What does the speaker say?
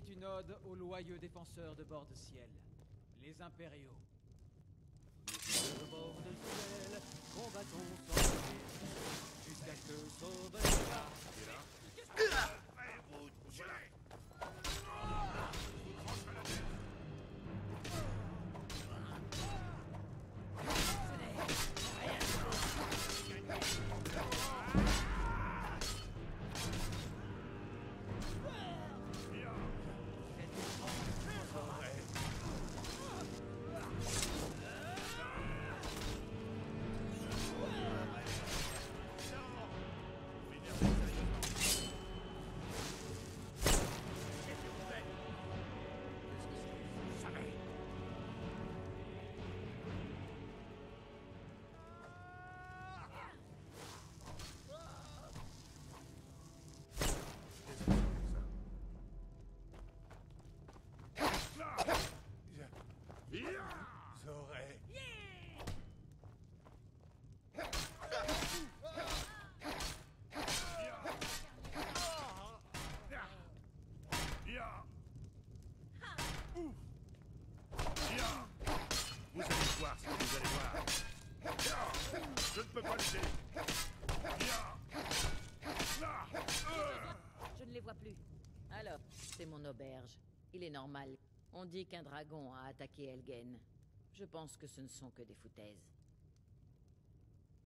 est une ode aux loyaux défenseurs de bord de ciel, les impériaux. Je ne. Je ne les vois plus. Alors, c'est mon auberge. Il est normal. On dit qu'un dragon a attaqué Elgen. Je pense que ce ne sont que des foutaises.